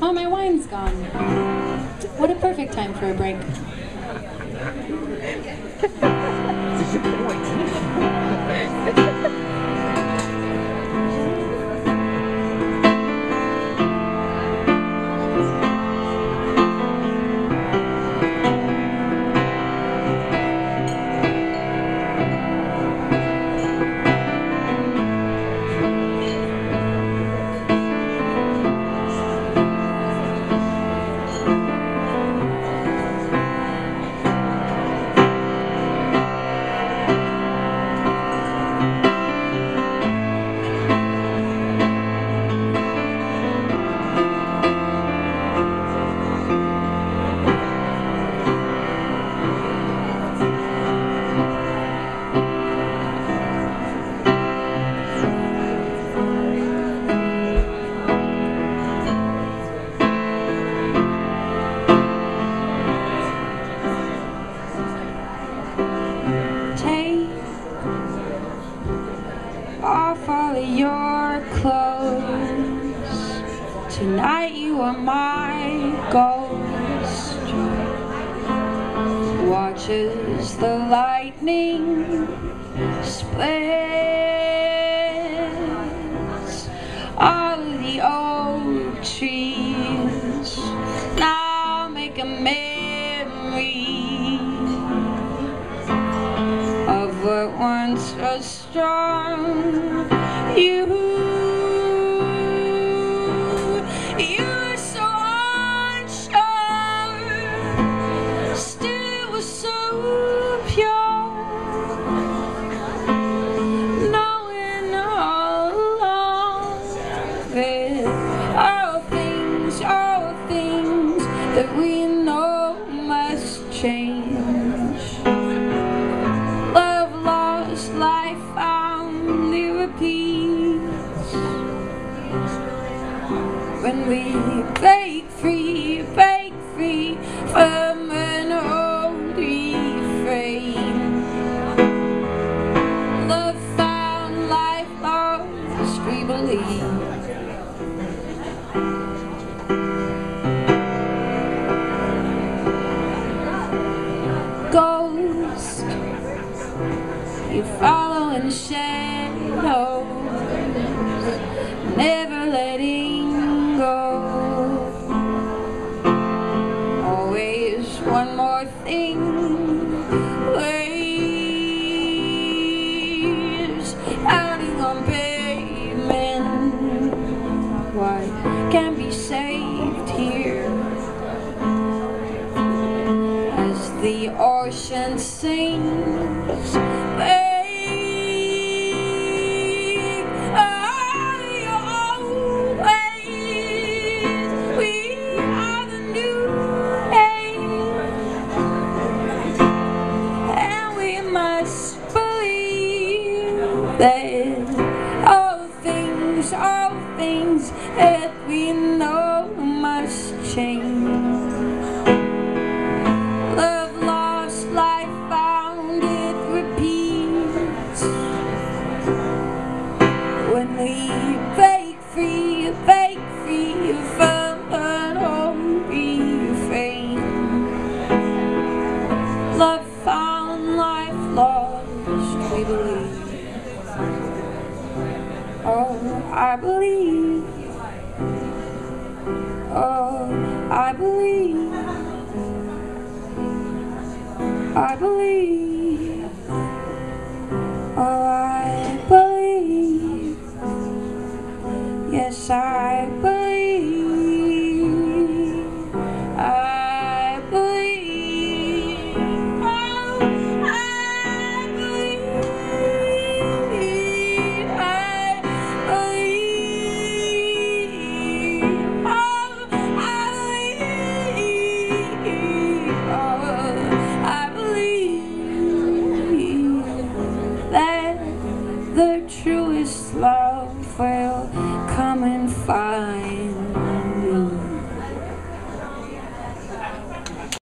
Oh, my wine's gone. What a perfect time for a break. your clothes. Tonight you are my ghost. Watches the lightning splits once was strong. You, you we break free, break free from an old refrain. Love found, life lost, we believe. Ghost. You follow in shadows, never ocean sings. Always, we are the new age, and we must believe that all things, all things that we know must change. We break free, break free from old refrain. Love found, life lost, we believe. Oh, I believe. Oh, I believe. I believe. yes, I believe. I believe. Oh, I believe. I believe. Oh, I believe. Oh, I believe that the truest love will come and find